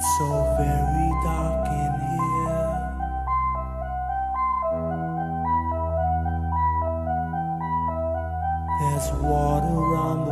It's so very dark in here. There's water on the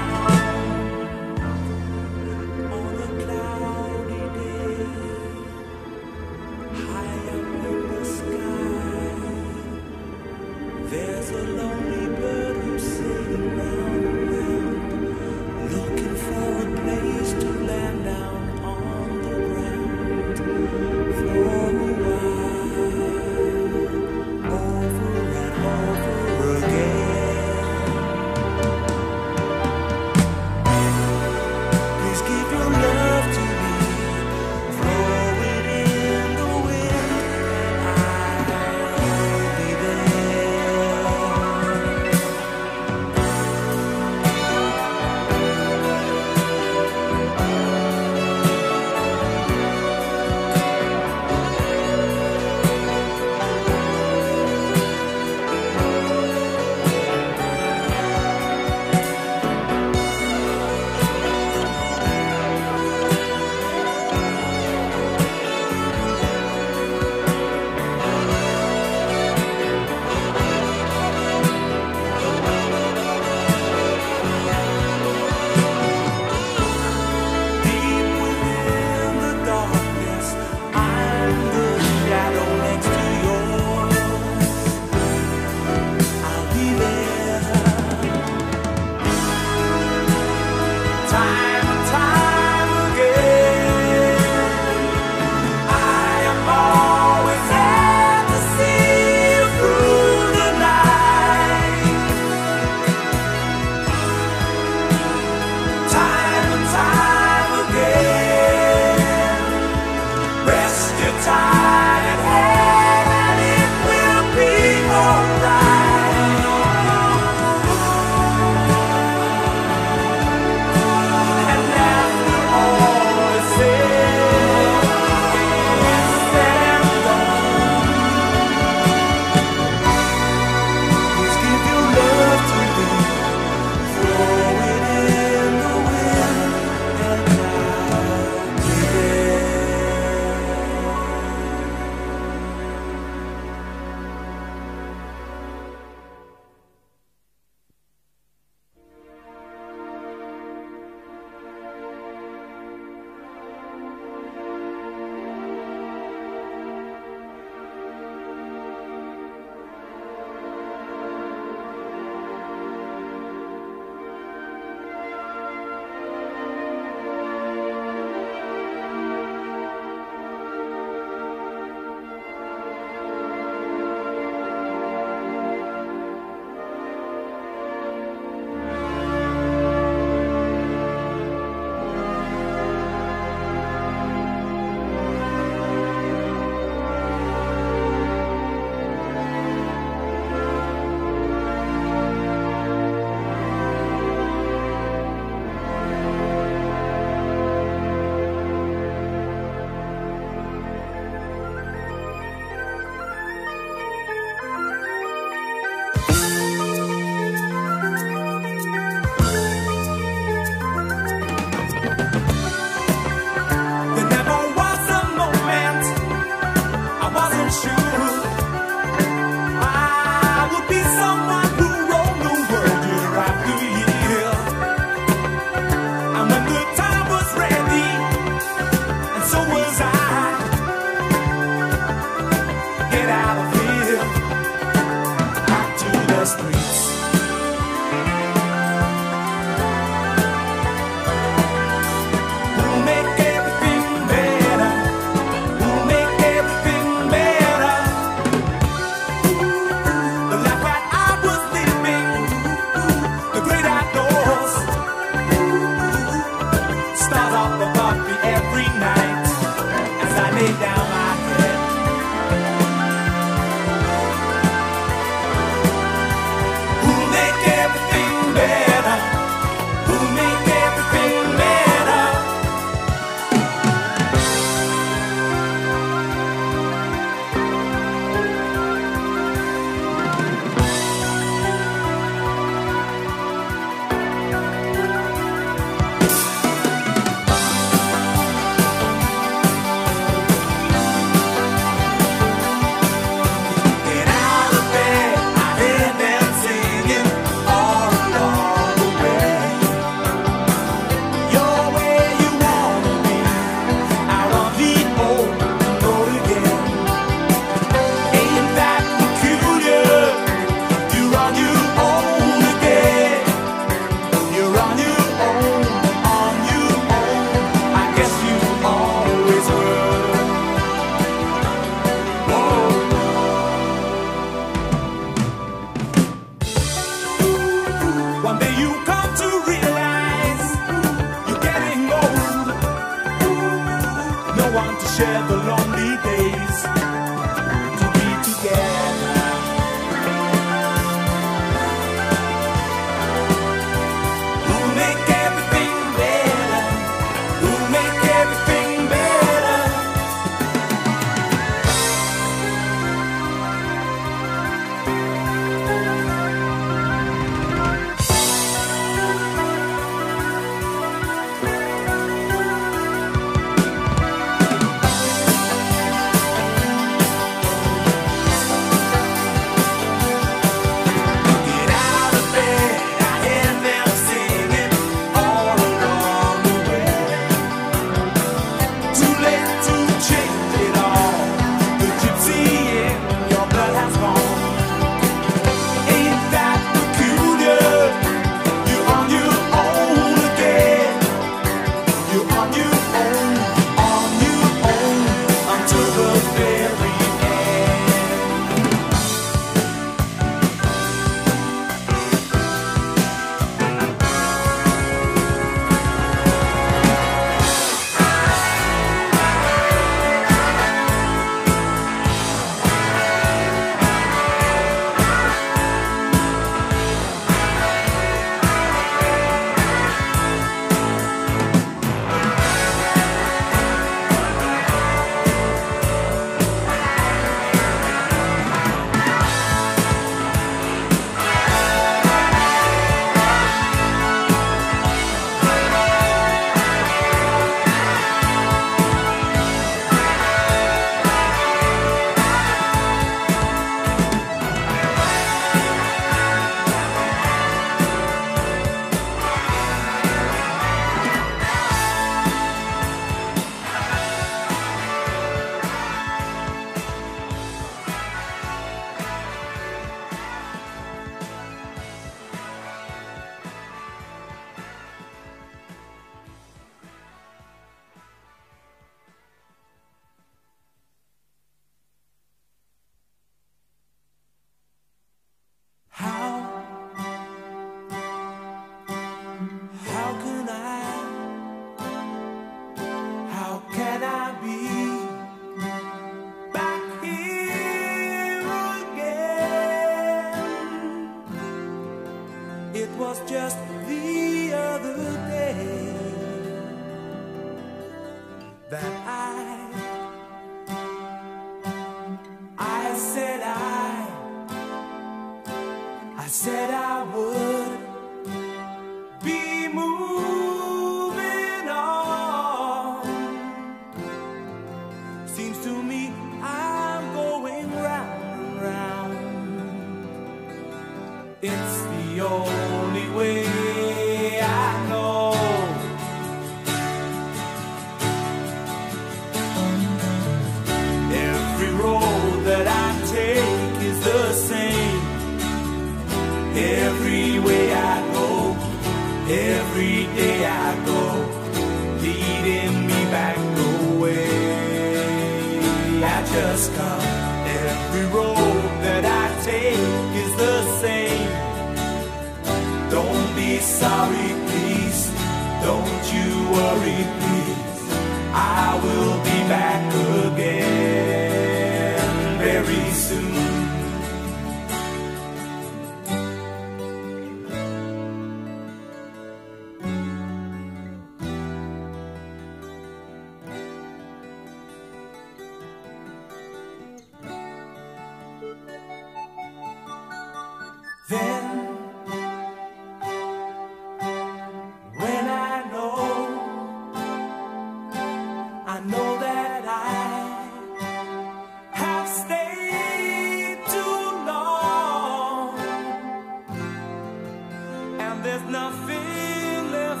Every road that I take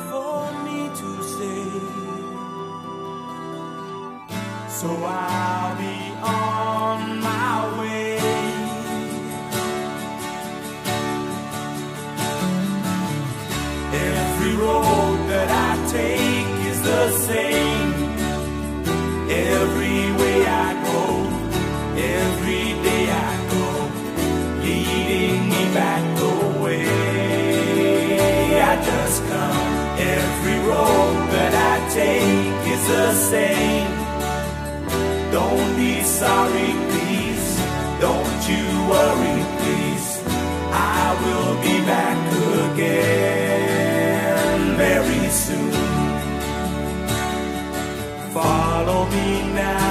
is the same. Don't be sorry, please. Don't you worry, please. I will be back again very soon. Follow me now.